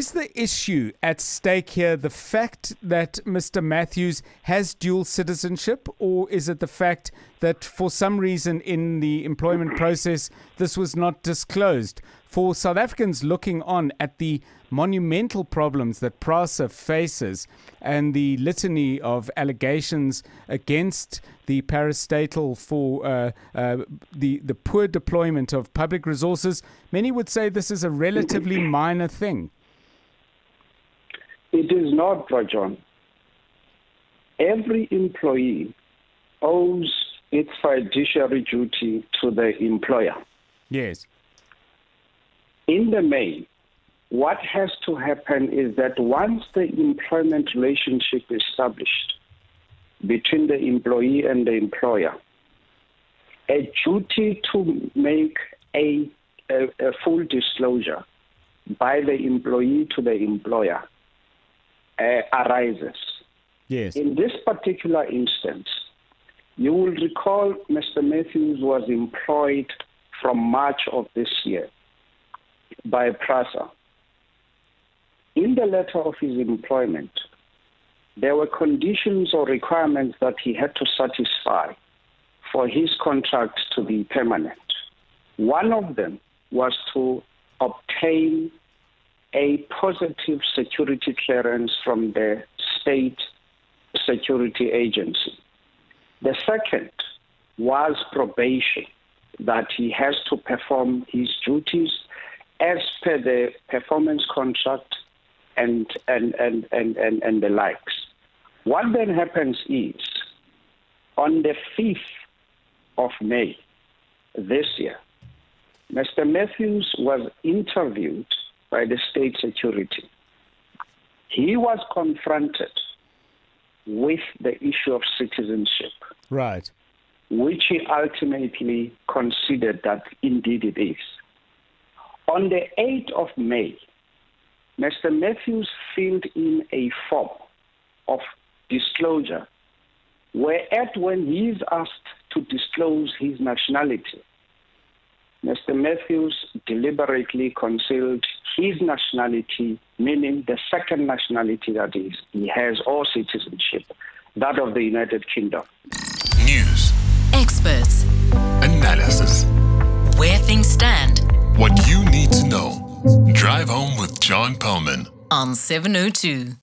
Is the issue at stake here the fact that Mr. Matthews has dual citizenship, or is it the fact that for some reason in the employment process this was not disclosed? For South Africans looking on at the monumental problems that PRASA faces and the litany of allegations against the parastatal for uh, uh, the, the poor deployment of public resources, many would say this is a relatively minor thing. It is not, Rajon. Every employee owes its fiduciary duty to the employer. Yes. In the main, what has to happen is that once the employment relationship is established between the employee and the employer, a duty to make a, a, a full disclosure by the employee to the employer uh, arises. Yes. In this particular instance, you will recall Mr. Matthews was employed from March of this year by PRASA. In the letter of his employment, there were conditions or requirements that he had to satisfy for his contract to be permanent. One of them was to obtain a positive security clearance from the state security agency. The second was probation, that he has to perform his duties as per the performance contract and, and, and, and, and, and the likes. What then happens is, on the 5th of May this year, Mr. Matthews was interviewed by the state security. He was confronted with the issue of citizenship. Right. Which he ultimately considered that indeed it is. On the 8th of May, Mr. Matthews filled in a form of disclosure, whereat when he is asked to disclose his nationality, Mr. Matthews deliberately concealed his nationality, meaning the second nationality that is he has or citizenship, that of the United Kingdom. News, experts, analysis, where things stand. What you need to know. Drive home with John Perlman on 702.